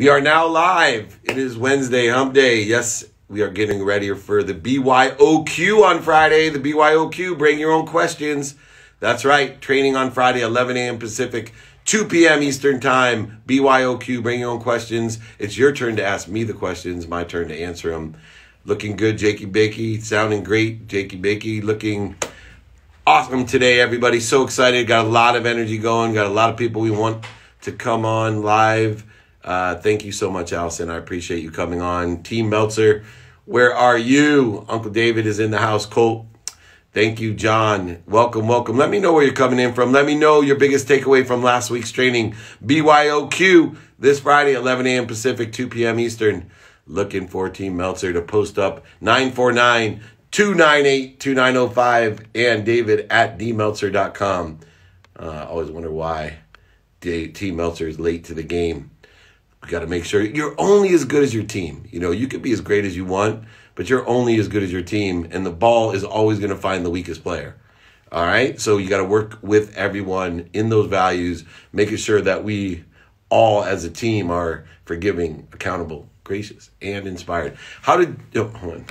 We are now live. It is Wednesday, hump day. Yes, we are getting ready for the BYOQ on Friday. The BYOQ, bring your own questions. That's right. Training on Friday, 11 a.m. Pacific, 2 p.m. Eastern Time. BYOQ, bring your own questions. It's your turn to ask me the questions, my turn to answer them. Looking good, Jakey Bakey. Sounding great, Jakey Bakey. Looking awesome today, everybody. So excited. Got a lot of energy going. Got a lot of people we want to come on live. Uh, thank you so much, Allison. I appreciate you coming on. Team Meltzer, where are you? Uncle David is in the house. Colt, thank you, John. Welcome, welcome. Let me know where you're coming in from. Let me know your biggest takeaway from last week's training. BYOQ this Friday, 11 a.m. Pacific, 2 p.m. Eastern. Looking for Team Meltzer to post up 949 298 2905 and David at dmeltzer.com. Uh, always wonder why Team Meltzer is late to the game. You got to make sure you're only as good as your team. You know, you could be as great as you want, but you're only as good as your team, and the ball is always going to find the weakest player. All right, so you got to work with everyone in those values, making sure that we all as a team are forgiving, accountable, gracious, and inspired. How did oh.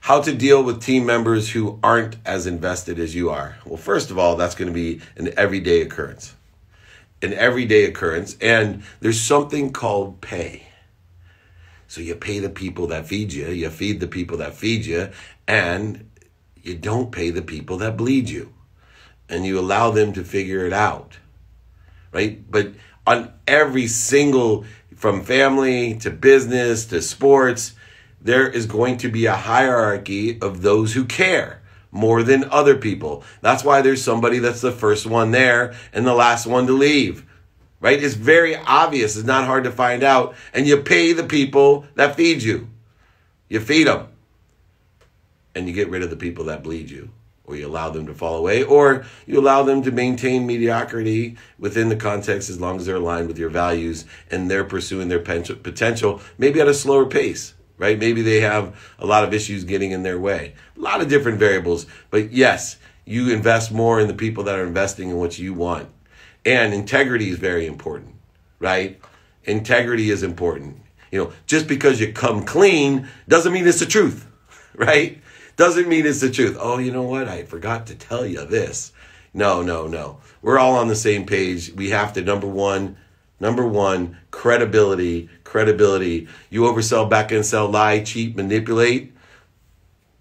How to deal with team members who aren't as invested as you are? Well, first of all, that's going to be an everyday occurrence an everyday occurrence, and there's something called pay. So you pay the people that feed you, you feed the people that feed you, and you don't pay the people that bleed you. And you allow them to figure it out. Right? But on every single, from family to business to sports, there is going to be a hierarchy of those who care more than other people. That's why there's somebody that's the first one there and the last one to leave. Right? It's very obvious. It's not hard to find out. And you pay the people that feed you. You feed them. And you get rid of the people that bleed you. Or you allow them to fall away. Or you allow them to maintain mediocrity within the context as long as they're aligned with your values and they're pursuing their potential, maybe at a slower pace right? Maybe they have a lot of issues getting in their way. A lot of different variables. But yes, you invest more in the people that are investing in what you want. And integrity is very important, right? Integrity is important. You know, just because you come clean doesn't mean it's the truth, right? Doesn't mean it's the truth. Oh, you know what? I forgot to tell you this. No, no, no. We're all on the same page. We have to, number one, Number one, credibility. Credibility. You oversell, back and sell, lie, cheat, manipulate.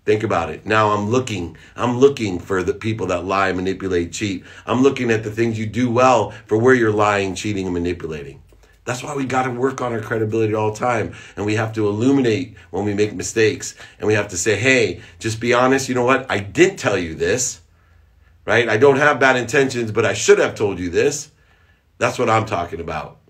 Think about it. Now I'm looking. I'm looking for the people that lie, manipulate, cheat. I'm looking at the things you do well for where you're lying, cheating, and manipulating. That's why we got to work on our credibility all the time. And we have to illuminate when we make mistakes. And we have to say, hey, just be honest. You know what? I didn't tell you this, right? I don't have bad intentions, but I should have told you this. That's what I'm talking about.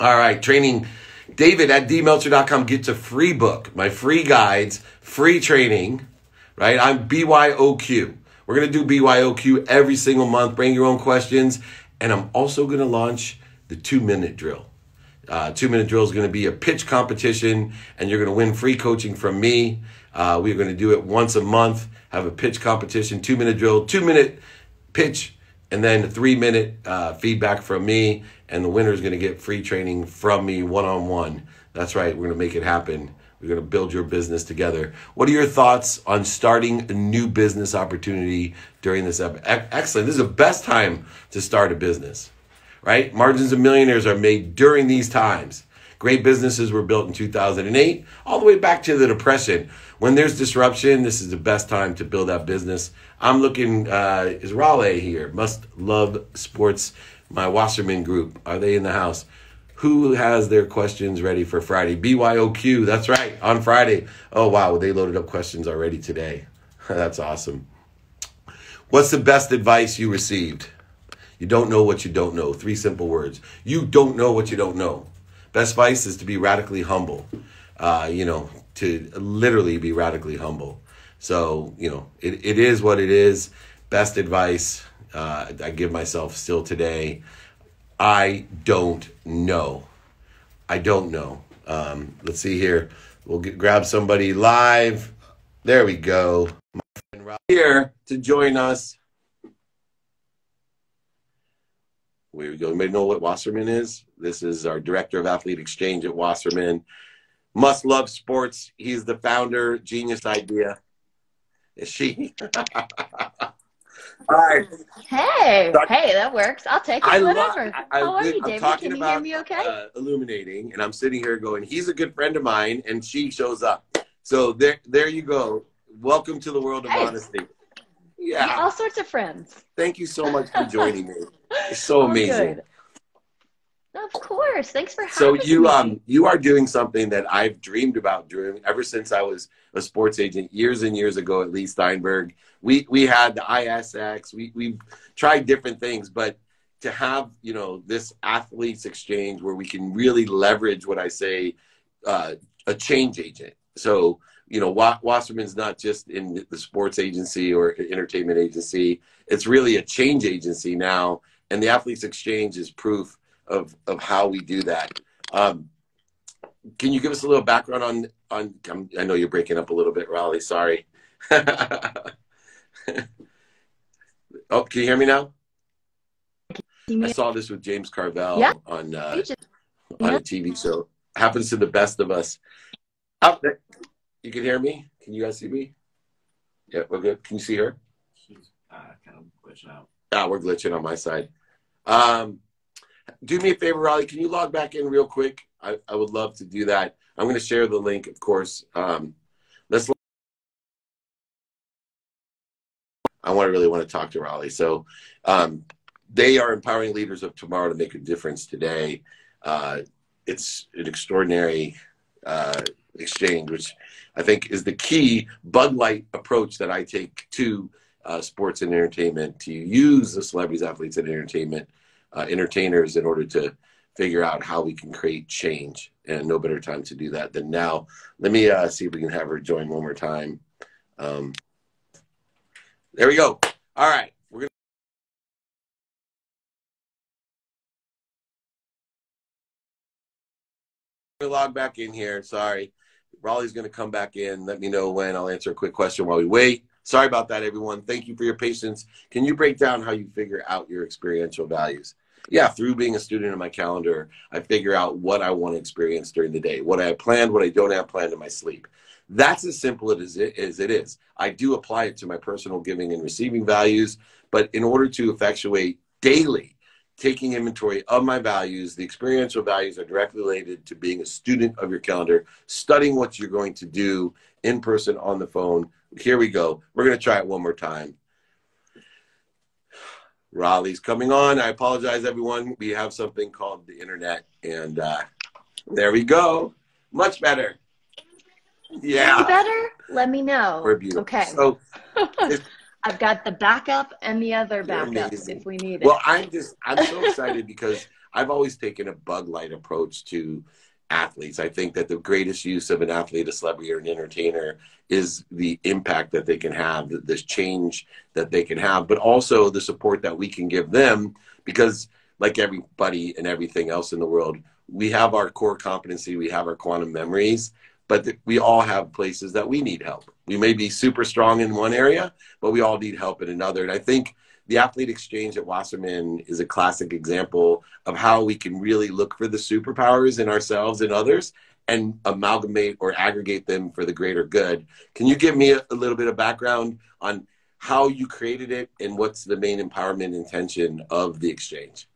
All right, training. David at dmeltzer.com gets a free book, my free guides, free training, right? I'm BYOQ. We're going to do BYOQ every single month. Bring your own questions. And I'm also going to launch the two minute drill. Uh, two minute drill is going to be a pitch competition, and you're going to win free coaching from me. Uh, we're going to do it once a month, have a pitch competition, two minute drill, two minute pitch and then three minute uh, feedback from me, and the winner is going to get free training from me one on one. That's right, we're going to make it happen. We're going to build your business together. What are your thoughts on starting a new business opportunity during this episode? Excellent. This is the best time to start a business, right? Margins of millionaires are made during these times. Great businesses were built in 2008, all the way back to the Depression. When there's disruption, this is the best time to build that business. I'm looking, uh, is Raleigh here? Must love sports. My Wasserman group, are they in the house? Who has their questions ready for Friday? BYOQ, that's right, on Friday. Oh, wow, they loaded up questions already today. that's awesome. What's the best advice you received? You don't know what you don't know. Three simple words. You don't know what you don't know. Best advice is to be radically humble. Uh, you know, to literally be radically humble. So, you know, it, it is what it is. Best advice uh, I give myself still today I don't know. I don't know. Um, let's see here. We'll get, grab somebody live. There we go. My friend here to join us. we go. Anybody know what Wasserman is? This is our director of athlete exchange at Wasserman. Must love sports. He's the founder. Genius idea. Is she? All right. Hey, hey, that works. I'll take it. I whatever. I, How are you, David? Can you hear me okay? Uh, illuminating, and I'm sitting here going, he's a good friend of mine, and she shows up. So there, there you go. Welcome to the world of hey. honesty. Yeah. yeah. all sorts of friends. Thank you so much for joining me. It's so amazing. Good. Of course. Thanks for having me. so you me. um you are doing something that I've dreamed about doing ever since I was a sports agent years and years ago at Leigh Steinberg. We we had the ISX. We we tried different things, but to have you know this athletes exchange where we can really leverage what I say uh, a change agent. So you know Wasserman's not just in the sports agency or entertainment agency. It's really a change agency now, and the athletes exchange is proof of of how we do that. Um, can you give us a little background on on? I'm, i know you're breaking up a little bit, Raleigh. Sorry. oh, can you hear me now? I saw this with James Carville yeah. on uh, on a TV show. Happens to the best of us. Up there. You can hear me? Can you guys see me? Yeah, we're good. Can you see her? She's uh, kind of glitching out. Ah, we're glitching on my side. Um, do me a favor, Raleigh. Can you log back in real quick? I, I would love to do that. I'm going to share the link, of course. Um, let's. I want to really want to talk to Raleigh. So, um, they are empowering leaders of tomorrow to make a difference today. Uh, it's an extraordinary uh, exchange, which I think is the key Bud Light approach that I take to uh, sports and entertainment to use the celebrities, athletes, and entertainment uh, entertainers in order to figure out how we can create change. And no better time to do that than now. Let me uh, see if we can have her join one more time. Um, there we go. All right. We're to log back in here. Sorry. Raleigh's going to come back in. Let me know when. I'll answer a quick question while we wait. Sorry about that, everyone. Thank you for your patience. Can you break down how you figure out your experiential values? Yeah, through being a student in my calendar, I figure out what I want to experience during the day, what I have planned, what I don't have planned in my sleep. That's as simple as it, as it is. I do apply it to my personal giving and receiving values, but in order to effectuate daily taking inventory of my values, the experiential values are directly related to being a student of your calendar, studying what you're going to do in person on the phone here we go. We're going to try it one more time. Raleigh's coming on. I apologize, everyone. We have something called the internet, and uh, there we go. Much better. Yeah. better? Let me know. We're beautiful. Okay. So I've got the backup and the other backup if we need it. Well, I'm just I'm so excited because I've always taken a bug light approach to athletes. I think that the greatest use of an athlete, a celebrity, or an entertainer is the impact that they can have, this change that they can have, but also the support that we can give them because, like everybody and everything else in the world, we have our core competency, we have our quantum memories, but we all have places that we need help. We may be super strong in one area, but we all need help in another. And I think the athlete exchange at Wasserman is a classic example of how we can really look for the superpowers in ourselves and others and amalgamate or aggregate them for the greater good. Can you give me a, a little bit of background on how you created it and what's the main empowerment intention of the exchange?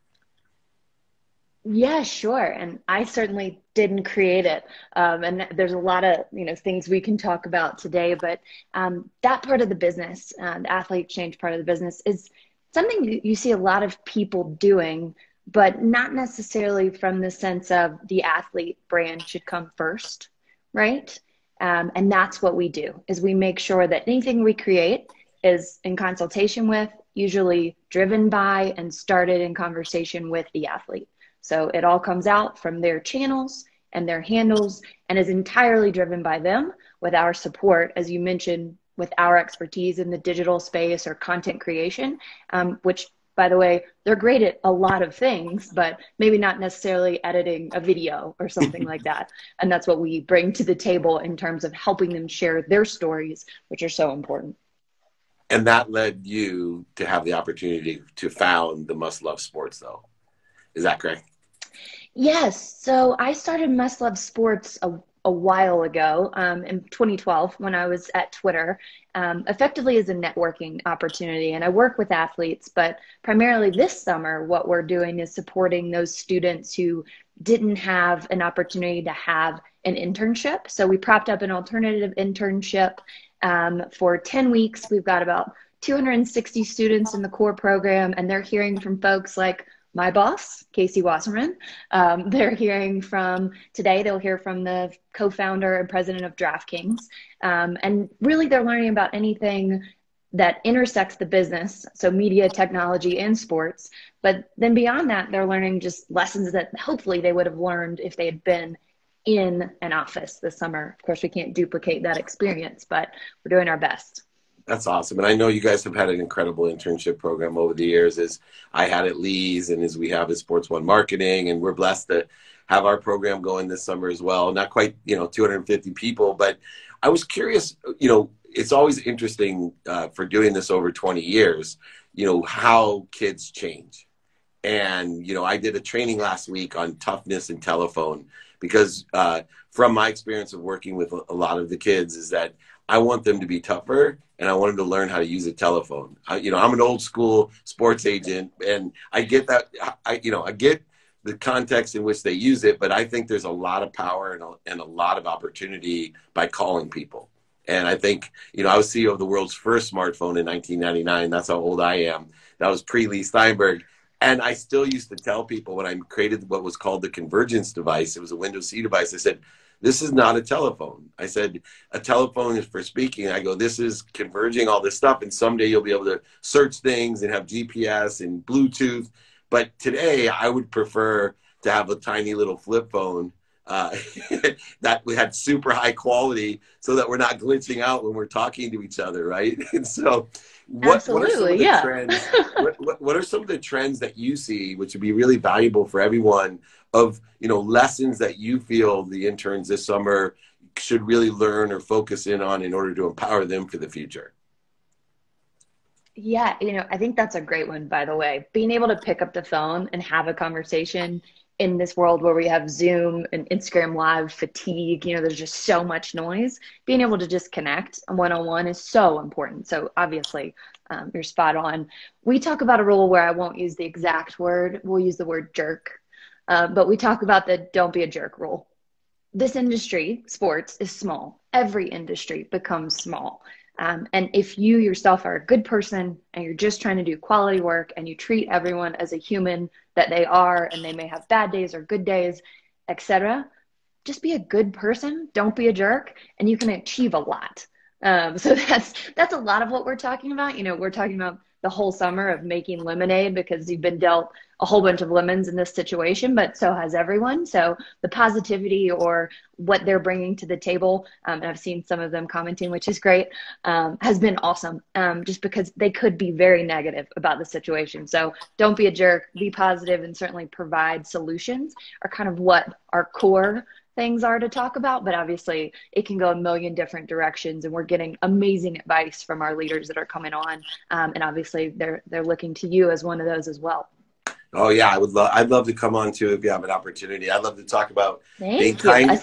Yeah, sure. And I certainly didn't create it. Um, and there's a lot of you know things we can talk about today. But um, that part of the business, uh, the athlete exchange part of the business, is something you, you see a lot of people doing, but not necessarily from the sense of the athlete brand should come first, right? Um, and that's what we do is we make sure that anything we create is in consultation with, usually driven by, and started in conversation with the athlete. So it all comes out from their channels and their handles and is entirely driven by them with our support, as you mentioned, with our expertise in the digital space or content creation, um, which by the way, they're great at a lot of things, but maybe not necessarily editing a video or something like that. And that's what we bring to the table in terms of helping them share their stories, which are so important. And that led you to have the opportunity to found the Must Love Sports, though. Is that correct? Yes. So I started Must Love Sports a, a while ago um, in 2012 when I was at Twitter, um, effectively as a networking opportunity. And I work with athletes, but primarily this summer, what we're doing is supporting those students who didn't have an opportunity to have an internship. So we propped up an alternative internship um, for 10 weeks. We've got about 260 students in the core program, and they're hearing from folks like my boss, Casey Wasserman. Um, they're hearing from today, they'll hear from the co founder and president of DraftKings. Um, and really, they're learning about anything that intersects the business, so media, technology, and sports. But then beyond that, they're learning just lessons that hopefully they would have learned if they had been in an office this summer. Of course, we can't duplicate that experience, but we're doing our best. That's awesome. And I know you guys have had an incredible internship program over the years as I had at Lee's and as we have at Sports One Marketing. And we're blessed to have our program going this summer as well. Not quite, you know, 250 people, but I was curious, you know, it's always interesting uh, for doing this over 20 years, you know, how kids change. And, you know, I did a training last week on toughness and telephone because uh, from my experience of working with a lot of the kids is that I want them to be tougher and I want them to learn how to use a telephone. I, you know, I'm an old school sports agent and I get that, I, you know, I get the context in which they use it, but I think there's a lot of power and a, and a lot of opportunity by calling people. And I think, you know, I was CEO of the world's first smartphone in 1999. That's how old I am. That was pre Leigh Steinberg. And I still used to tell people when I created what was called the convergence device, it was a Windows CE device. I said, this is not a telephone. I said, a telephone is for speaking. I go, this is converging all this stuff. And someday you'll be able to search things and have GPS and Bluetooth. But today I would prefer to have a tiny little flip phone uh, that we had super high quality so that we're not glitching out when we're talking to each other, right? And so, what, what are some of the yeah. trends? what, what, what are some of the trends that you see, which would be really valuable for everyone, of you know lessons that you feel the interns this summer should really learn or focus in on in order to empower them for the future? Yeah, you know, I think that's a great one, by the way. Being able to pick up the phone and have a conversation in this world where we have Zoom and Instagram Live fatigue, you know, there's just so much noise. Being able to just connect one on one is so important. So, obviously, um, you're spot on. We talk about a rule where I won't use the exact word, we'll use the word jerk. Uh, but we talk about the don't be a jerk rule. This industry, sports, is small. Every industry becomes small. Um, and if you yourself are a good person and you're just trying to do quality work and you treat everyone as a human that they are and they may have bad days or good days, etc., just be a good person. Don't be a jerk, and you can achieve a lot. Um, so that's that's a lot of what we're talking about. You know, we're talking about the whole summer of making lemonade because you've been dealt a whole bunch of lemons in this situation, but so has everyone. So the positivity or what they're bringing to the table, um, and I've seen some of them commenting, which is great, um, has been awesome. Um, just because they could be very negative about the situation. So don't be a jerk, be positive, and certainly provide solutions are kind of what our core things are to talk about, but obviously it can go a million different directions. And we're getting amazing advice from our leaders that are coming on, um, and obviously they're they're looking to you as one of those as well. Oh yeah, I would love. I'd love to come on too if you have an opportunity. I'd love to talk about Thank being you. kind, I-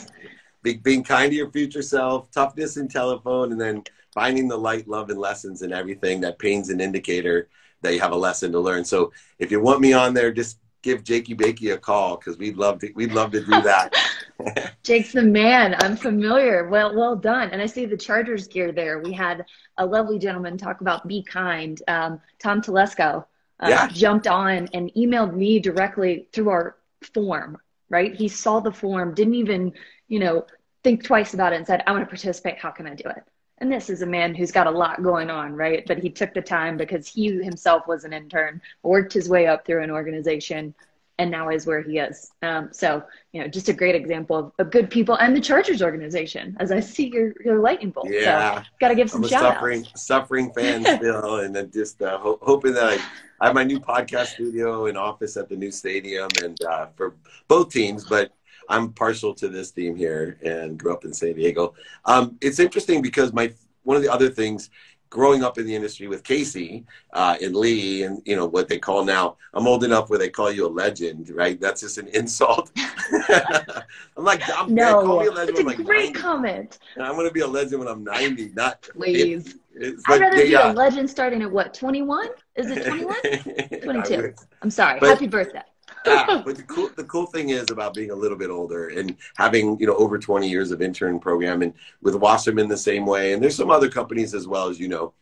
being, being kind to your future self, toughness in telephone, and then finding the light, love, and lessons in everything. That pain's an indicator that you have a lesson to learn. So if you want me on there, just give Jakey Bakey a call because we'd love to. We'd love to do that. Jake's the man. I'm familiar. Well, well done. And I see the Chargers gear there. We had a lovely gentleman talk about be kind. Um, Tom Telesco uh, Yeah. jumped on and emailed me directly through our form. Right? He saw the form, didn't even, you know, think twice about it, and said, "I want to participate. How can I do it?" And this is a man who's got a lot going on, right? But he took the time because he himself was an intern, worked his way up through an organization, and now is where he is. Um, so, you know, just a great example of, of good people and the Chargers organization, as I see your, your lightning bolt. Yeah. So, got to give some shout suffering outs. suffering fan still, and then just uh, ho- hoping that I, I have my new podcast studio and office at the new stadium, and uh, for both teams, but. I'm partial to this theme here and grew up in San Diego. Um, it's interesting because my one of the other things growing up in the industry with Casey uh, and Lee, and you know what they call now. I'm old enough where they call you a legend, right? That's just an insult. I'm like, I'm, no, call me a legend. it's a when I'm like great 90. comment. I'm gonna be a legend when I'm 90, not Please. It's I'd rather be yeah. a legend starting at what, 21? Is it 21? 22. I'm sorry. But- Happy birthday. but the cool the cool thing is about being a little bit older and having you know over 20 years of intern program and with Wasserman the same way and there's some other companies as well as you know.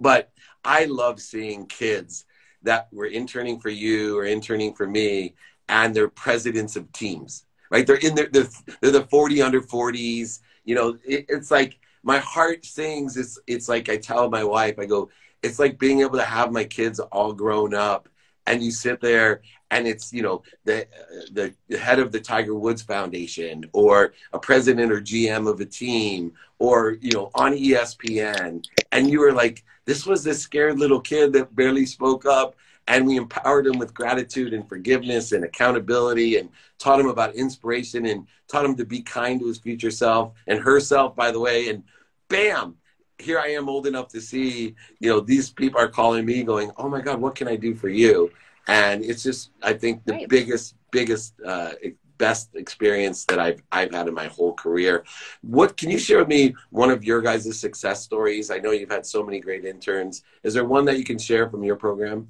But I love seeing kids that were interning for you or interning for me and they're presidents of teams right? They're in their they're, they're the 40 under 40s you know it, it's like my heart sings it's it's like I tell my wife I go it's like being able to have my kids all grown up and you sit there and it's you know the the head of the Tiger Woods Foundation or a president or GM of a team or you know on ESPN and you were like this was this scared little kid that barely spoke up. And we empowered him with gratitude and forgiveness and accountability and taught him about inspiration and taught him to be kind to his future self and herself by the way. And bam here I am old enough to see you know these people are calling me going oh my god what can I do for you and it's just I think the Right. biggest biggest uh, best experience that I've I've had in my whole career. What can you share with me one of your guys' success stories? I know you've had so many great interns. Is there one that you can share from your program?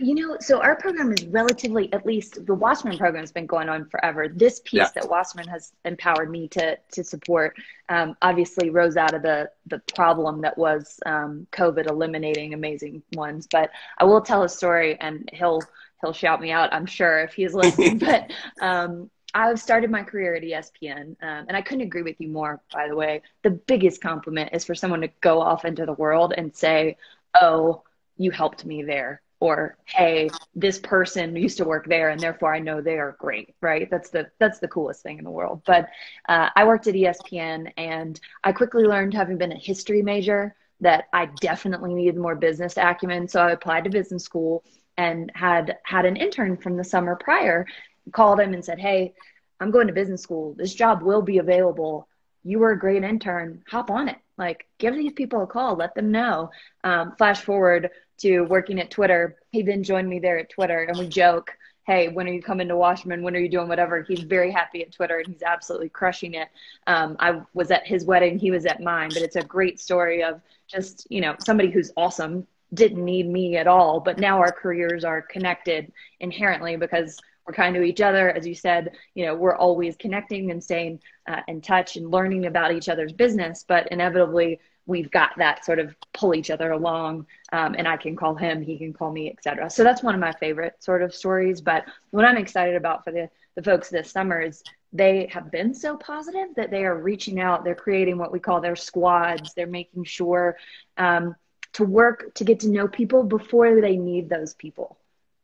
You know, so our program is relatively, at least the Wasserman program has been going on forever. This piece Yeah. that Wasserman has empowered me to to support, um, obviously rose out of the the problem that was um, COVID eliminating amazing ones. But I will tell a story, and he'll he'll shout me out, I'm sure, if he's listening. but um, I have started my career at ESPN, um, and I couldn't agree with you more. By the way, the biggest compliment is for someone to go off into the world and say, "Oh, you helped me there." Or hey this person used to work there and therefore i know they are great right? That's the that's the coolest thing in the world. But uh, i worked at espn and i quickly learned having been a history major that i definitely needed more business acumen. So i applied to business school and had had an intern from the summer prior called him and said hey i'm going to business school. This job will be available. You were a great intern. Hop on it. Like give these people a call. Let them know. Um, flash forward to working at Twitter. He then joined me there at Twitter, and we joke, "Hey, when are you coming to Washington? When are you doing whatever?" He's very happy at Twitter, and he's absolutely crushing it. Um, I was at his wedding; he was at mine, but it's a great story of just you know somebody who's awesome didn't need me at all, but now our careers are connected inherently because we're kind to each other. As you said, you know, we're always connecting and staying uh, in touch and learning about each other's business, but inevitably we've got that sort of pull each other along um, and i can call him he can call me etc so that's one of my favorite sort of stories. But what i'm excited about for the, the folks this summer is they have been so positive that they are reaching out. They're creating what we call their squads. They're making sure um, to work to get to know people before they need those people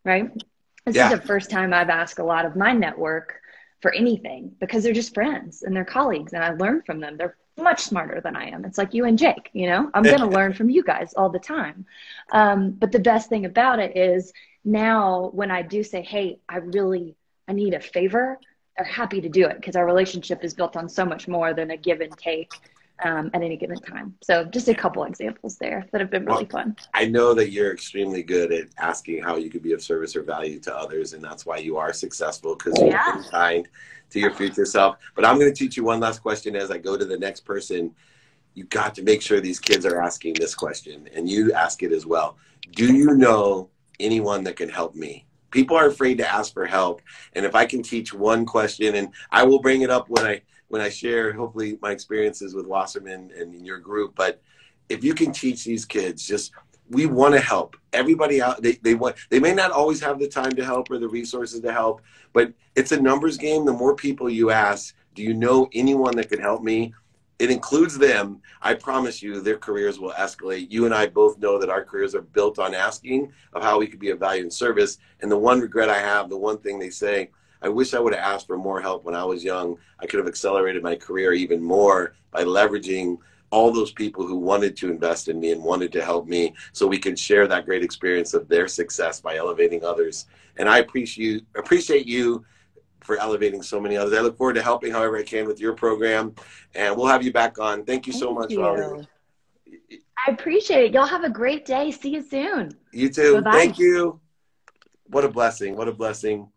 right? This Yeah. is the first time i've asked a lot of my network for anything because they're just friends and they're colleagues and i learn from them. They're much smarter than I am. It's like you and Jake, you know, I'm going to learn from you guys all the time. Um, but the best thing about it is now when I do say, Hey, I really, I need a favor, they're happy to do it because our relationship is built on so much more than a give and take um, at any given time. So just a couple examples there that have been really fun. I know that you're extremely good at asking how you could be of service or value to others, and that's why you are successful because you're Yeah. being kind to your future self. But I'm going to teach you one last question as I go to the next person. You got to make sure these kids are asking this question, and you ask it as well. Do you know anyone that can help me? People are afraid to ask for help, and if I can teach one question, and I will bring it up when I when I share, hopefully, my experiences with Wasserman and in your group. But if you can teach these kids, just we want to help everybody out. They, they want, they may not always have the time to help or the resources to help, but it's a numbers game. The more people you ask, do you know anyone that could help me? It includes them. I promise you, their careers will escalate. You and I both know that our careers are built on asking of how we could be of value and service. And the one regret I have, the one thing they say, I wish I would have asked for more help when I was young. I could have accelerated my career even more by leveraging all those people who wanted to invest in me and wanted to help me so we can share that great experience of their success by elevating others. And I appreciate appreciate you for elevating so many others. I look forward to helping however I can with your program. And we'll have you back on. Thank you so much, you. Raleigh. I appreciate it. Y'all have a great day. See you soon. You too. Bye-bye. Thank you. What a blessing. What a blessing.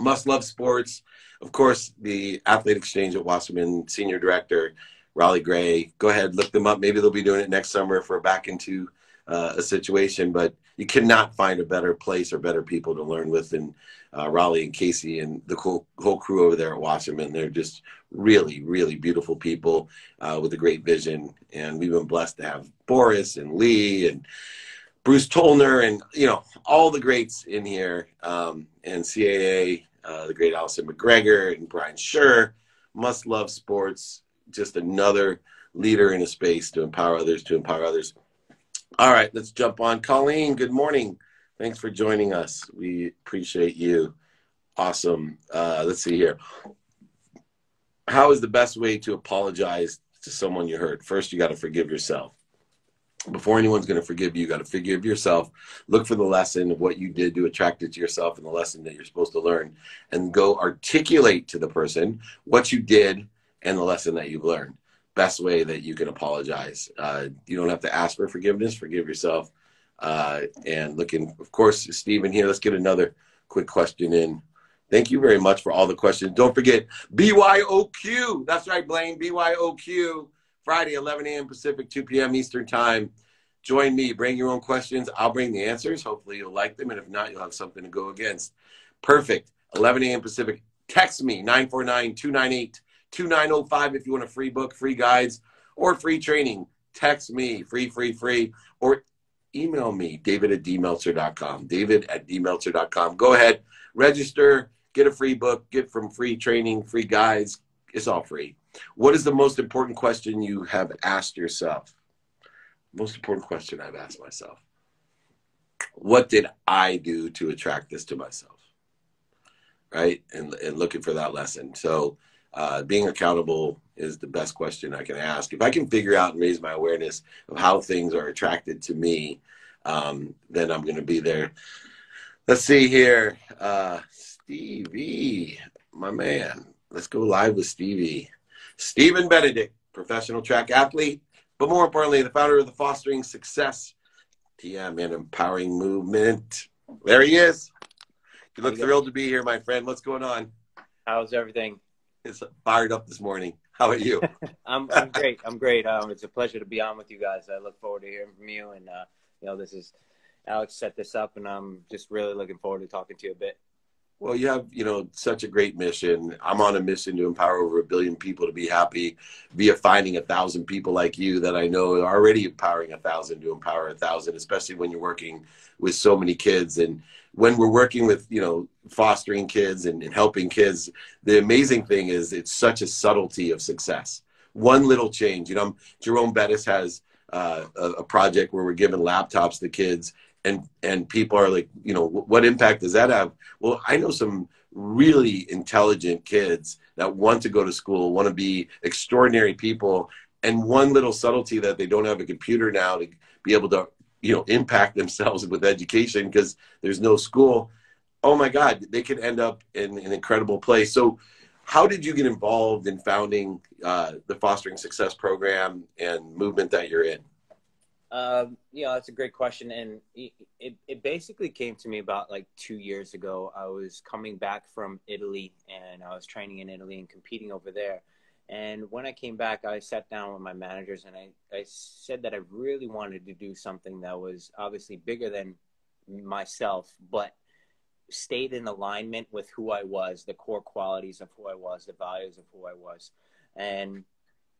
Must love sports. Of course, the Athlete Exchange at Wasserman Senior Director, Raleigh Gray. Go ahead, look them up. Maybe they'll be doing it next summer if we're back into uh, a situation, but you cannot find a better place or better people to learn with than uh, Raleigh and Casey and the whole, whole crew over there at Wasserman. They're just really, really beautiful people uh, with a great vision. And we've been blessed to have Boris and Lee and Bruce Tollner and, you know, all the greats in here. Um, and CAA, uh, the great Allison McGregor and Brian Scher. Must love sports. Just another leader in a space to empower others, to empower others. All right, let's jump on. Colleen, good morning. Thanks for joining us. We appreciate you. Awesome. Uh, let's see here. How is the best way to apologize to someone you hurt? First, you got to forgive yourself. Before anyone's going to forgive you, you got to forgive yourself. Look for the lesson of what you did to attract it to yourself and the lesson that you're supposed to learn, and go articulate to the person what you did and the lesson that you've learned best way that you can apologize. Uh, you don't have to ask for forgiveness. Forgive yourself. Uh, and looking, of course, Stephen here. Let's get another quick question in. Thank you very much for all the questions. Don't forget BYOQ. That's right, Blaine. BYOQ. Friday, 11 a.m. Pacific, 2 p.m. Eastern Time. Join me. Bring your own questions. I'll bring the answers. Hopefully, you'll like them. And if not, you'll have something to go against. Perfect. 11 a.m. Pacific. Text me 949 298 2905 if you want a free book, free guides, or free training. Text me, free, free, free, or email me, david at dmeltzer.com. David at dmeltzer.com. Go ahead, register, get a free book, get from free training, free guides. It's all free. What is the most important question you have asked yourself? Most important question I've asked myself. What did I do to attract this to myself? Right? And, and looking for that lesson. So, uh, being accountable is the best question I can ask. If I can figure out and raise my awareness of how things are attracted to me, um, then I'm going to be there. Let's see here. Uh, Stevie, my man. Let's go live with Stevie. Stephen Benedict, professional track athlete, but more importantly, the founder of the Fostering Success TM and Empowering Movement. There he is. You look thrilled to be here, my friend. What's going on? How's everything? It's fired up this morning. How about you? I'm, I'm great. I'm great. Um, it's a pleasure to be on with you guys. I look forward to hearing from you. And, uh, you know, this is Alex set this up, and I'm just really looking forward to talking to you a bit. Well, you have, you know, such a great mission. I'm on a mission to empower over a billion people to be happy via finding a thousand people like you that I know are already empowering a thousand to empower a thousand, especially when you're working with so many kids. And when we're working with, you know, fostering kids and, and helping kids, the amazing thing is it's such a subtlety of success. One little change, you know, Jerome Bettis has uh, a, a project where we're giving laptops to kids and and people are like you know what impact does that have? Well i know some really intelligent kids that want to go to school want to be extraordinary people and one little subtlety that they don't have a computer now to be able to you know impact themselves with education because there's no school oh my god they could end up in an incredible place. So how did you get involved in founding uh, the fostering success program and movement that you're in um, you know, that's a great question. And it, it, basically came to me about like two years ago. I was coming back from Italy and I was training in Italy and competing over there. And when I came back, I sat down with my managers and I, I said that I really wanted to do something that was obviously bigger than myself, but stayed in alignment with who I was, the core qualities of who I was, the values of who I was. And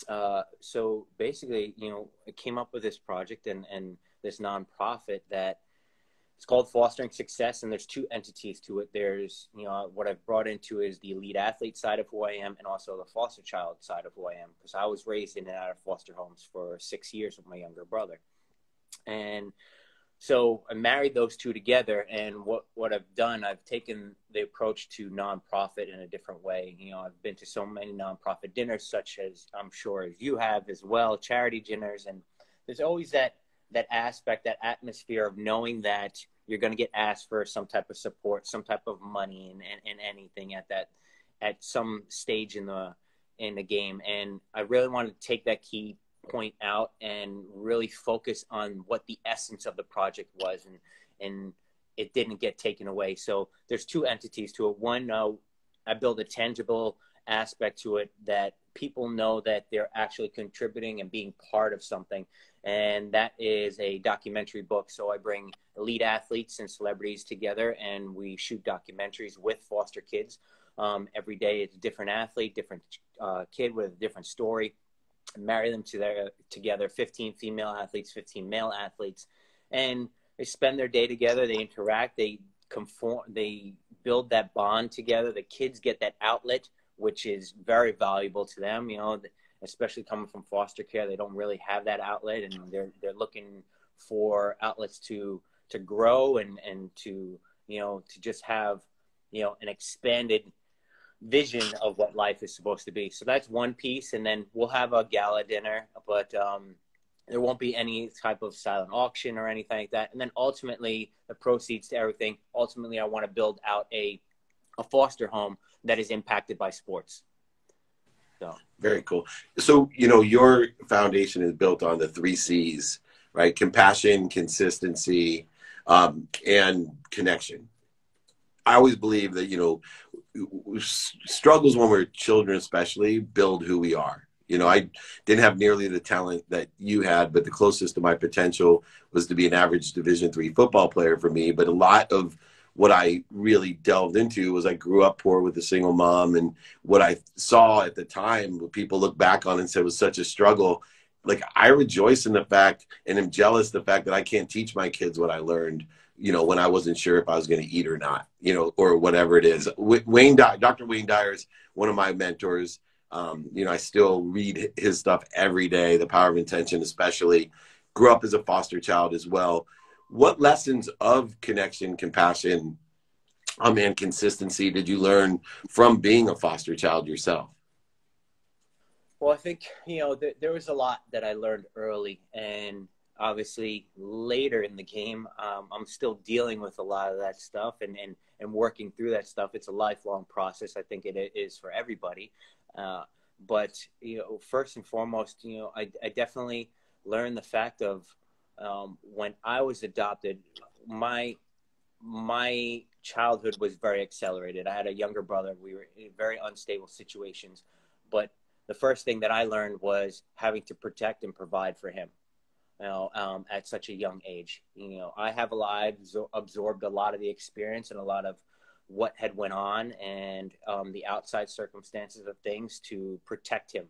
uh, so basically, you know, I came up with this project and, and this nonprofit that it's called Fostering Success, and there's two entities to it. There's, you know, what I've brought into is the elite athlete side of who I am, and also the foster child side of who I am, because I was raised in and out of foster homes for six years with my younger brother, and so I married those two together, and what what I've done, I've taken the approach to nonprofit in a different way. You know, I've been to so many nonprofit dinners, such as I'm sure as you have as well, charity dinners, and there's always that that aspect, that atmosphere of knowing that you're going to get asked for some type of support, some type of money, and, and, and anything at that at some stage in the in the game. And I really wanted to take that key point out and really focus on what the essence of the project was and and it didn't get taken away. So there's two entities to it. One uh, i build a tangible aspect to it that people know that they're actually contributing and being part of something. And that is a documentary book. So i bring elite athletes and celebrities together and we shoot documentaries with foster kids. Um, every day it's a different athlete different uh, kid with a different story marry them to their, together 15 female athletes 15 male athletes. And they spend their day together they interact they conform they build that bond together. The kids get that outlet which is very valuable to them you know especially coming from foster care they don't really have that outlet and they're they're looking for outlets to to grow and and to you know to just have you know an expanded vision of what life is supposed to be. So that's one piece, and then we'll have a gala dinner, but um, there won't be any type of silent auction or anything like that. And then ultimately, the proceeds to everything. Ultimately, I want to build out a a foster home that is impacted by sports. So very cool. So you know your foundation is built on the three C's, right? Compassion, consistency, um, and connection. I always believe that you know struggles when we're children, especially, build who we are. You know, I didn't have nearly the talent that you had, but the closest to my potential was to be an average Division three football player for me. But a lot of what I really delved into was I grew up poor with a single mom, and what I saw at the time, what people look back on and said was such a struggle. Like I rejoice in the fact, and am jealous the fact that I can't teach my kids what I learned you know, when I wasn't sure if I was going to eat or not, you know, or whatever it is. Wayne, Dr. Wayne Dyer is one of my mentors. Um, you know, I still read his stuff every day, The Power of Intention, especially. Grew up as a foster child as well. What lessons of connection, compassion, um, and consistency did you learn from being a foster child yourself? Well, I think, you know, th- there was a lot that I learned early. And obviously later in the game um, i'm still dealing with a lot of that stuff and, and, and working through that stuff. It's a lifelong process i think it is for everybody. Uh, but you know first and foremost you know i, I definitely learned the fact of um, when i was adopted my my childhood was very accelerated. I had a younger brother. We were in very unstable situations. But the first thing that i learned was having to protect and provide for him you know, um, at such a young age. You know, I have a lot, absorbed a lot of the experience and a lot of what had went on and um, the outside circumstances of things to protect him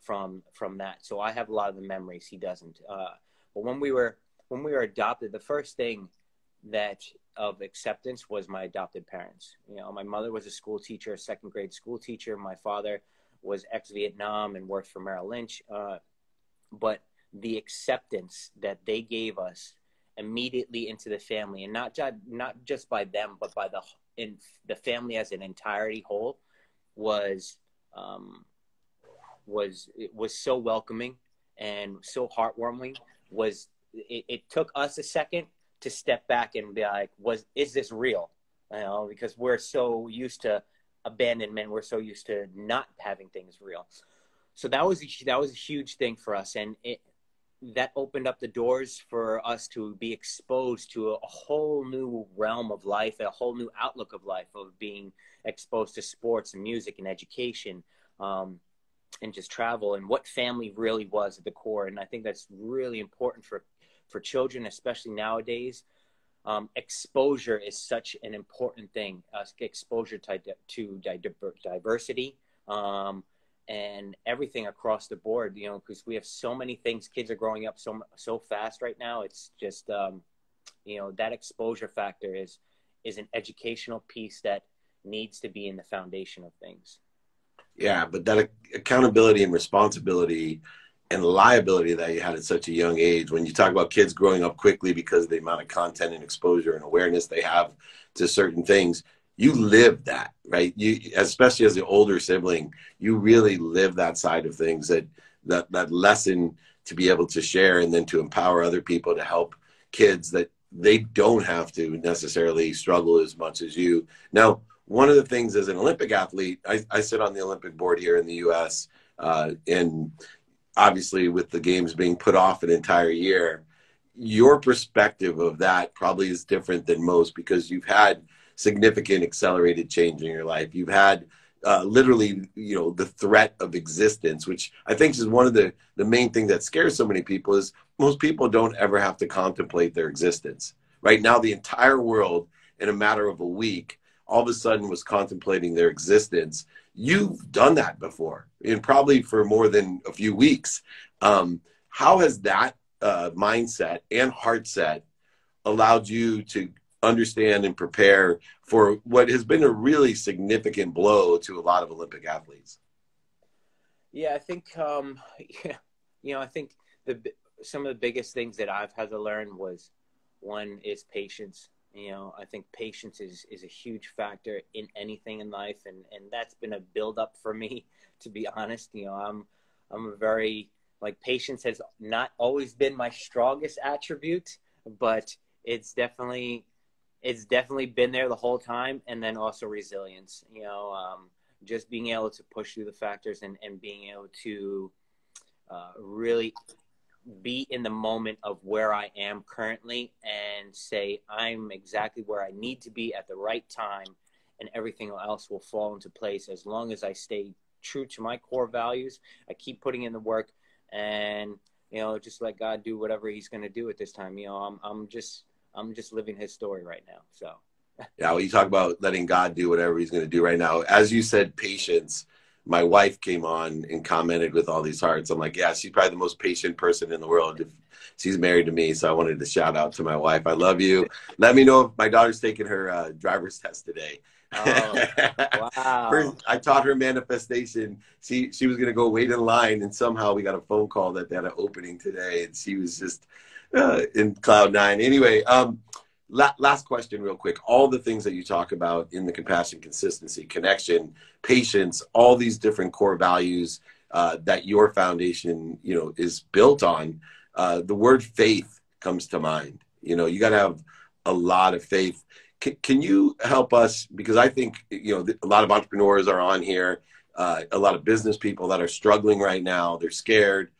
from from that. So I have a lot of the memories he doesn't. Uh, but when we were when we were adopted, the first thing that of acceptance was my adopted parents. You know, my mother was a school teacher, a second grade school teacher. My father was ex Vietnam and worked for Merrill Lynch. Uh, but the acceptance that they gave us immediately into the family. And not just not just by them but by the in the family as an entirety whole was um, was it was so welcoming and so heartwarming. Was it, it, took us a second to step back and be like was is this real? You know because we're so used to abandonment. We're so used to not having things real. So that was a, that was a huge thing for us. And it, that opened up the doors for us to be exposed to a, whole new realm of life, a whole new outlook of life, of being exposed to sports and music and education, um, and just travel, and what family really was at the core. And I think that's really important for for children, especially nowadays. Um, exposure is such an important thing. Uh, exposure to, to diversity. Um, and everything across the board you know because we have so many things. Kids are growing up so so fast right now. It's just um, you know that exposure factor is is an educational piece that needs to be in the foundation of things. Yeah but that accountability and responsibility and liability that you had at such a young age when you talk about kids growing up quickly because of the amount of content and exposure and awareness they have to certain things you live that right? You especially as the older sibling you really live that side of things that that that lesson to be able to share and then to empower other people to help kids that they don't have to necessarily struggle as much as you. Now one of the things as an olympic athlete i, I sit on the olympic board here in the us uh, and obviously with the games being put off an entire year, your perspective of that probably is different than most because you've had significant accelerated change in your life. You've had uh, literally, you know, the threat of existence, which I think is one of the the main thing that scares so many people is most people don't ever have to contemplate their existence. Right now, the entire world, in a matter of a week, all of a sudden was contemplating their existence. You've done that before, and probably for more than a few weeks. Um, how has that uh, mindset and heart set allowed you to understand and prepare for what has been a really significant blow to a lot of Olympic athletes? Yeah, I think um, yeah, you know, I think the some of the biggest things that I've had to learn was one is patience. You know, I think patience is is a huge factor in anything in life, and and that's been a build up for me, to be honest. You know, I'm I'm a very like patience has not always been my strongest attribute, but it's definitely it's definitely been there the whole time and then also resilience you know um, just being able to push through the factors and, and being able to uh, really be in the moment of where I am currently and say I'm exactly where I need to be at the right time and everything else will fall into place as long as I stay true to my core values. I keep putting in the work and you know just let God do whatever he's going to do at this time. You know, I'm I'm just I'm just living his story right now. So. Yeah, well, you talk about letting God do whatever He's going to do right now. As you said, patience. My wife came on and commented with all these hearts. I'm like, yeah, she's probably the most patient person in the world. If she's married to me, so I wanted to shout out to my wife. I love you. Let me know if my daughter's taking her uh, driver's test today. Oh, wow. I taught her manifestation. She she was gonna go wait in line, and somehow we got a phone call that they had an opening today, and she was just in cloud nine. Anyway, um, la- last question, real quick. All the things that you talk about in the compassion, consistency, connection, patience, all these different core values uh, that your foundation, you know, is built on. Uh, the word faith comes to mind. You know, you got to have a lot of faith. C- can you help us? Because I think you know a lot of entrepreneurs are on here. Uh, a lot of business people that are struggling right now. They're scared.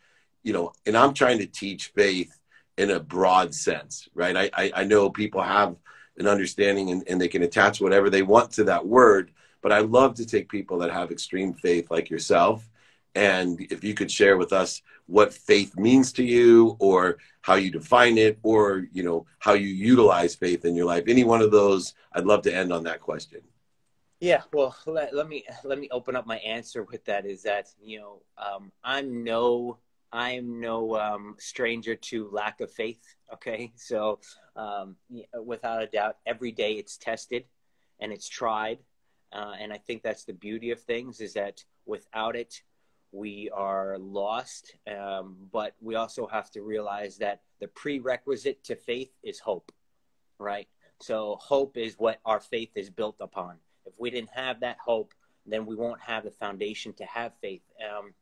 You know, and I'm trying to teach faith in a broad sense, right? I, I, I know people have an understanding and, and they can attach whatever they want to that word, but I love to take people that have extreme faith like yourself. And if you could share with us what faith means to you or how you define it or, you know, how you utilize faith in your life, any one of those, I'd love to end on that question. Yeah, well, let, let me let me open up my answer with that. Is that you know um, I'm no I'm no um, stranger to lack of faith. Okay, so um, without a doubt, every day it's tested and it's tried, uh, and I think that's the beauty of things is that without it, we are lost. Um, but we also have to realize that the prerequisite to faith is hope, right? So hope is what our faith is built upon. If we didn't have that hope, then we won't have the foundation to have faith. Um,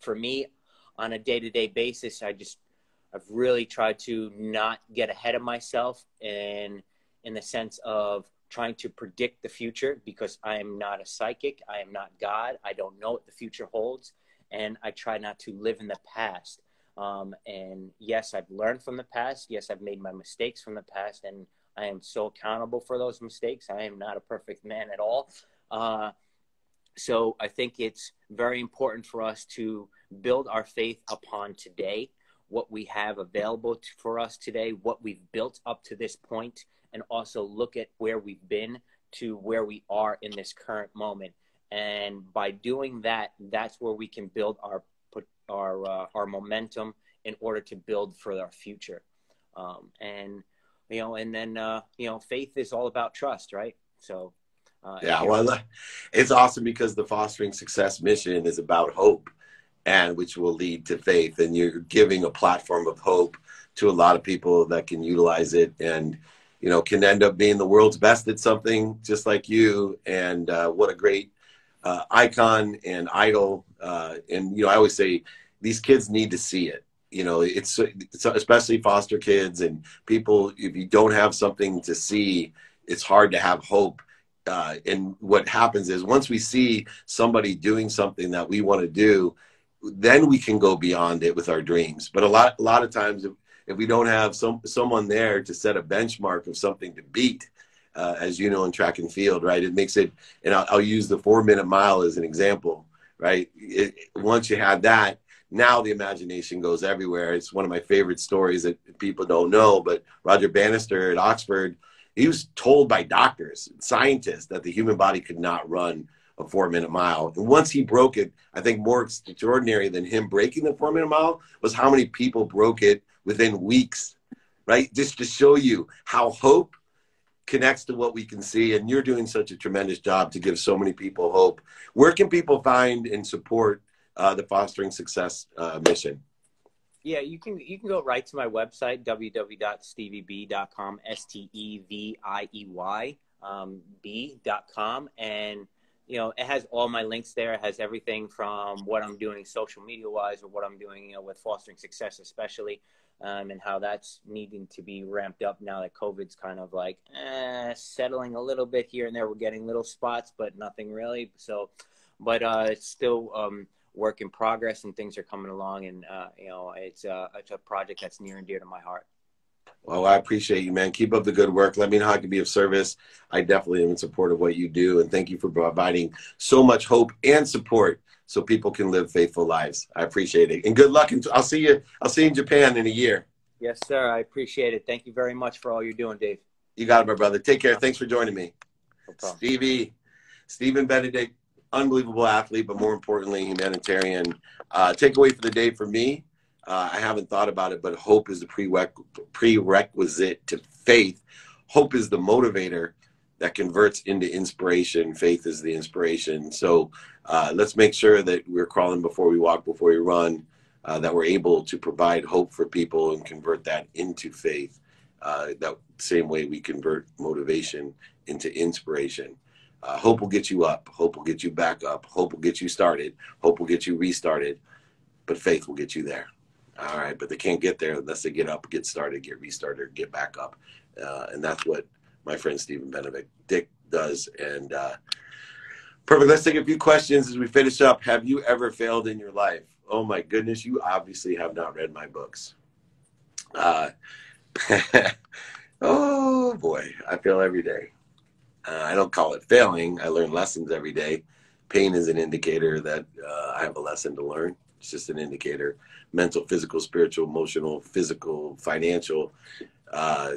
for me, on a day to day basis, I just I've really tried to not get ahead of myself and in the sense of trying to predict the future because I am not a psychic. I am not God. I don't know what the future holds. And I try not to live in the past. Um, and yes, I've learned from the past. Yes, I've made my mistakes from the past. And I am so accountable for those mistakes. I am not a perfect man at all. Uh, so I think it's very important for us to build our faith upon today, what we have available to, for us today, what we've built up to this point, and also look at where we've been to where we are in this current moment. And by doing that, that's where we can build our our uh, our momentum in order to build for our future. Um, and you know, and then uh, you know, faith is all about trust, right? So. Uh, yeah, well, it's awesome because the fostering success mission is about hope and which will lead to faith. And you're giving a platform of hope to a lot of people that can utilize it and, you know, can end up being the world's best at something just like you. And uh, what a great uh, icon and idol. Uh, and, you know, I always say these kids need to see it. You know, it's, it's especially foster kids and people, if you don't have something to see, it's hard to have hope. Uh, and what happens is once we see somebody doing something that we want to do, then we can go beyond it with our dreams. But a lot, a lot of times, if, if we don't have some someone there to set a benchmark of something to beat, uh, as you know in track and field, right? It makes it, and I'll, I'll use the four minute mile as an example, right? It, once you have that, now the imagination goes everywhere. It's one of my favorite stories that people don't know, but Roger Bannister at Oxford, he was told by doctors, scientists, that the human body could not run a four minute mile. And once he broke it, I think more extraordinary than him breaking the four minute mile was how many people broke it within weeks, right? Just to show you how hope connects to what we can see. And you're doing such a tremendous job to give so many people hope. Where can people find and support uh, the Fostering Success uh, mission? Yeah, you can you can go right to my website www.stevieby.com s t e v i e y um, b.com and you know, it has all my links there. It has everything from what I'm doing social media wise or what I'm doing, you know, with fostering success, especially, um, and how that's needing to be ramped up now that COVID's kind of like eh, settling a little bit here and there. We're getting little spots, but nothing really. So, but uh, it's still um, work in progress and things are coming along. And, uh, you know, it's, uh, it's a project that's near and dear to my heart. Well, I appreciate you, man. Keep up the good work. Let me know how I can be of service. I definitely am in support of what you do. And thank you for providing so much hope and support so people can live faithful lives. I appreciate it. And good luck. And I'll see you. I'll see you in Japan in a year. Yes, sir. I appreciate it. Thank you very much for all you're doing, Dave. You got it, my brother. Take care. Thanks for joining me. No Stevie, Stephen Benedict, unbelievable athlete, but more importantly, humanitarian. Uh, takeaway for the day for me uh, I haven't thought about it, but hope is the prerequisite to faith. Hope is the motivator that converts into inspiration. Faith is the inspiration. So uh, let's make sure that we're crawling before we walk, before we run, uh, that we're able to provide hope for people and convert that into faith. Uh, that same way we convert motivation into inspiration. Uh, hope will get you up. Hope will get you back up. Hope will get you started. Hope will get you restarted. But faith will get you there. All right, but they can't get there unless they get up, get started, get restarted, get back up, uh, and that's what my friend Stephen Benedict Dick does. And uh, perfect. Let's take a few questions as we finish up. Have you ever failed in your life? Oh my goodness, you obviously have not read my books. Uh, oh boy, I fail every day. Uh, I don't call it failing. I learn lessons every day. Pain is an indicator that uh, I have a lesson to learn. It's just an indicator mental, physical, spiritual, emotional, physical, financial, uh,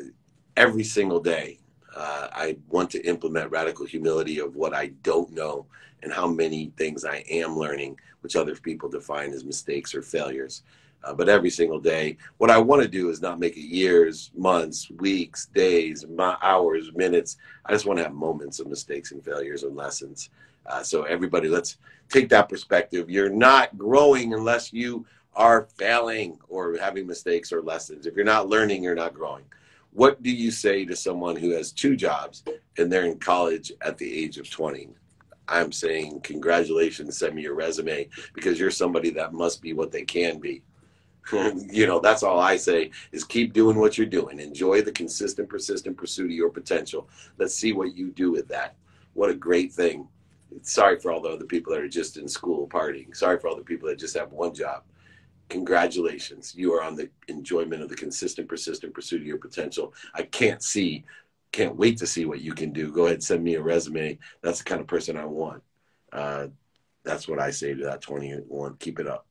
every single day. Uh, I want to implement radical humility of what I don't know and how many things I am learning, which other people define as mistakes or failures. Uh, but every single day, what I want to do is not make it years, months, weeks, days, my hours, minutes. I just want to have moments of mistakes and failures and lessons. Uh, so everybody, let's take that perspective. You're not growing unless you are failing or having mistakes or lessons. If you're not learning, you're not growing. What do you say to someone who has two jobs and they're in college at the age of 20? I'm saying, congratulations, send me your resume because you're somebody that must be what they can be. you know, that's all I say is keep doing what you're doing. Enjoy the consistent, persistent pursuit of your potential. Let's see what you do with that. What a great thing sorry for all the other people that are just in school partying. Sorry for all the people that just have one job. Congratulations. You are on the enjoyment of the consistent, persistent pursuit of your potential. I can't see, can't wait to see what you can do. Go ahead, send me a resume. That's the kind of person I want. Uh, that's what I say to that 21. Keep it up.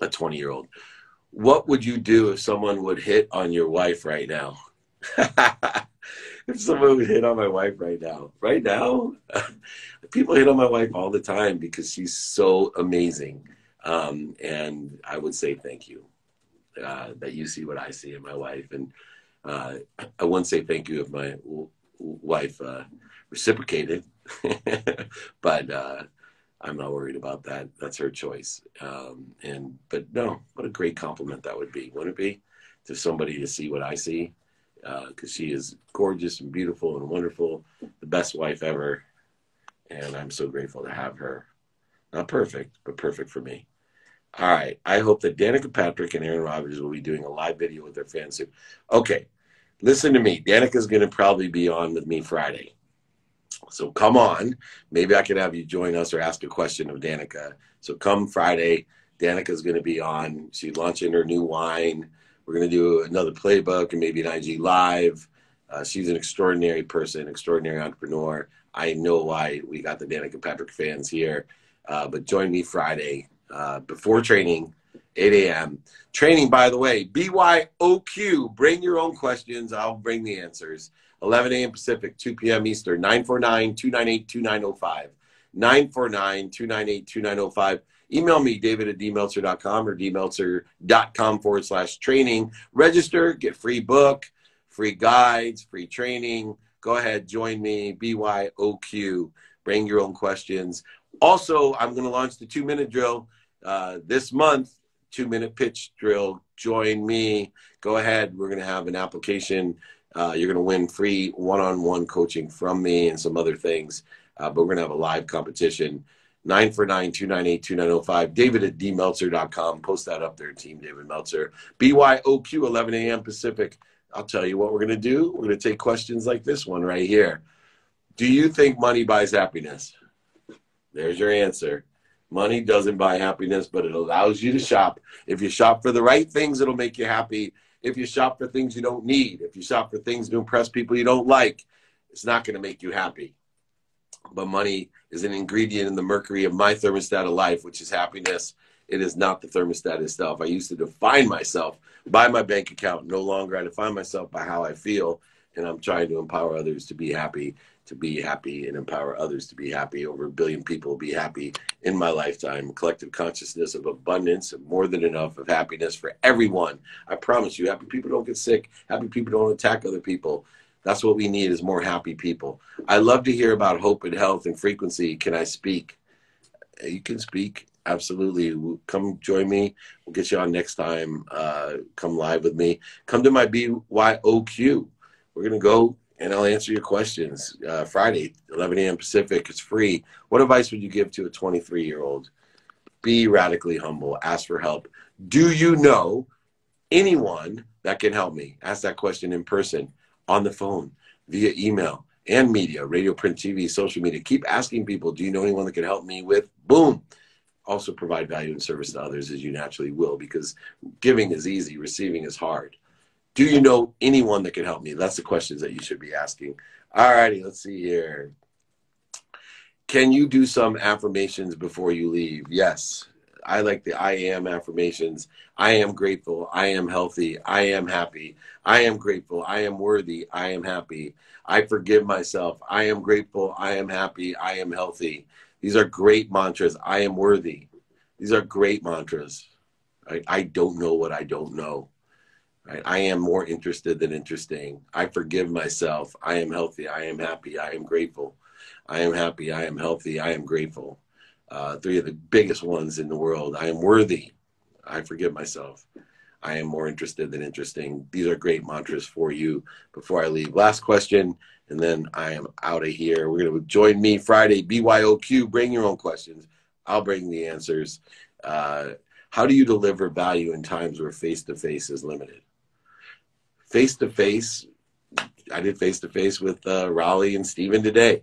A 20 year old. What would you do if someone would hit on your wife right now? if someone would hit on my wife right now, right now, people hit on my wife all the time because she's so amazing. Um, and I would say thank you uh, that you see what I see in my wife. And uh, I wouldn't say thank you if my w- wife uh, reciprocated, but uh, I'm not worried about that. That's her choice. Um, and but no, what a great compliment that would be, wouldn't it be, to somebody to see what I see because uh, she is gorgeous and beautiful and wonderful, the best wife ever. And I'm so grateful to have her. Not perfect, but perfect for me. All right. I hope that Danica Patrick and Aaron Rodgers will be doing a live video with their fans soon. Okay. Listen to me. Danica's going to probably be on with me Friday. So come on. Maybe I could have you join us or ask a question of Danica. So come Friday. Danica's going to be on. She's launching her new wine. We're going to do another playbook and maybe an IG live. Uh, she's an extraordinary person, extraordinary entrepreneur. I know why we got the Danica Patrick fans here. Uh, but join me Friday uh, before training, 8 a.m. Training, by the way, BYOQ. Bring your own questions. I'll bring the answers. 11 a.m. Pacific, 2 p.m. Eastern, 949 298 2905. 949 298 2905. Email me, david at dmeltzer.com or dmeltzer.com forward slash training. Register, get free book, free guides, free training. Go ahead, join me, BYOQ. Bring your own questions. Also, I'm going to launch the two minute drill uh, this month, two minute pitch drill. Join me. Go ahead. We're going to have an application. Uh, you're going to win free one on one coaching from me and some other things. Uh, but we're going to have a live competition. 949 298 2905. David at dmeltzer.com. Post that up there, Team David Meltzer. BYOQ, 11 a.m. Pacific. I'll tell you what we're going to do. We're going to take questions like this one right here. Do you think money buys happiness? There's your answer. Money doesn't buy happiness, but it allows you to shop. If you shop for the right things, it'll make you happy. If you shop for things you don't need, if you shop for things to impress people you don't like, it's not going to make you happy. But money is an ingredient in the mercury of my thermostat of life, which is happiness. It is not the thermostat itself. I used to define myself by my bank account. No longer I define myself by how I feel, and I'm trying to empower others to be happy to be happy and empower others to be happy. Over a billion people will be happy in my lifetime. Collective consciousness of abundance and more than enough of happiness for everyone. I promise you, happy people don't get sick. Happy people don't attack other people. That's what we need is more happy people. I love to hear about hope and health and frequency. Can I speak? You can speak. Absolutely. Come join me. We'll get you on next time. Uh, come live with me. Come to my BYOQ. We're going to go and I'll answer your questions. Uh, Friday, 11 a.m. Pacific. It's free. What advice would you give to a 23 year old? Be radically humble. Ask for help. Do you know anyone that can help me? Ask that question in person, on the phone, via email, and media, radio, print, TV, social media. Keep asking people, do you know anyone that can help me with? Boom. Also provide value and service to others as you naturally will because giving is easy, receiving is hard. Do you know anyone that can help me? That's the questions that you should be asking. All righty, let's see here. Can you do some affirmations before you leave? Yes. I like the I am affirmations. I am grateful. I am healthy. I am happy. I am grateful. I am worthy. I am happy. I forgive myself. I am grateful. I am happy. I am healthy. These are great mantras. I am worthy. These are great mantras. I, I don't know what I don't know. Right? I am more interested than interesting. I forgive myself. I am healthy. I am happy. I am grateful. I am happy. I am healthy. I am grateful. Uh, three of the biggest ones in the world. I am worthy. I forgive myself. I am more interested than interesting. These are great mantras for you before I leave. Last question, and then I am out of here. We're going to join me Friday, BYOQ. Bring your own questions. I'll bring the answers. Uh, how do you deliver value in times where face to face is limited? Face to face. I did face to face with uh, Raleigh and Stephen today.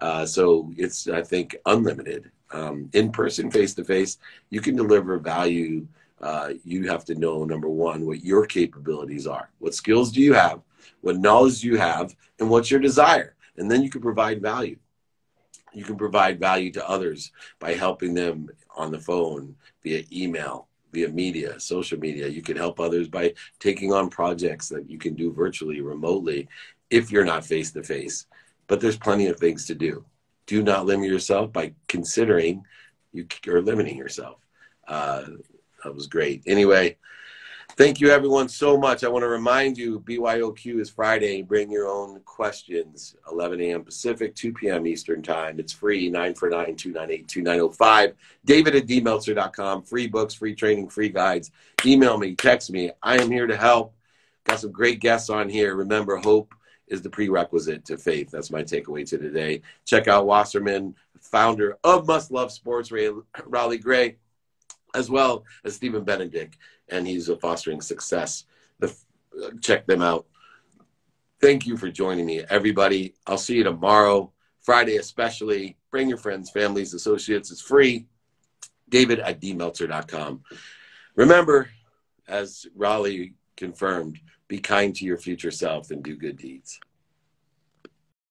Uh, so it's, I think, unlimited. Um, in person, face to face, you can deliver value. Uh, you have to know, number one, what your capabilities are. What skills do you have? What knowledge do you have? And what's your desire? And then you can provide value. You can provide value to others by helping them on the phone, via email, via media, social media. You can help others by taking on projects that you can do virtually, remotely, if you're not face to face. But there's plenty of things to do. Do not limit yourself by considering you are limiting yourself. Uh, that was great. Anyway, Thank you, everyone, so much. I want to remind you BYOQ is Friday. Bring your own questions. 11 a.m. Pacific, 2 p.m. Eastern Time. It's free, 949 298 2905. David at dmeltzer.com. Free books, free training, free guides. Email me, text me. I am here to help. Got some great guests on here. Remember, hope is the prerequisite to faith. That's my takeaway to today. Check out Wasserman, founder of Must Love Sports, Raleigh Gray, as well as Stephen Benedict and he's a fostering success. The, uh, check them out. Thank you for joining me, everybody. I'll see you tomorrow, Friday especially. Bring your friends, families, associates. It's free. David at dmeltzer.com. Remember, as Raleigh confirmed, be kind to your future self and do good deeds.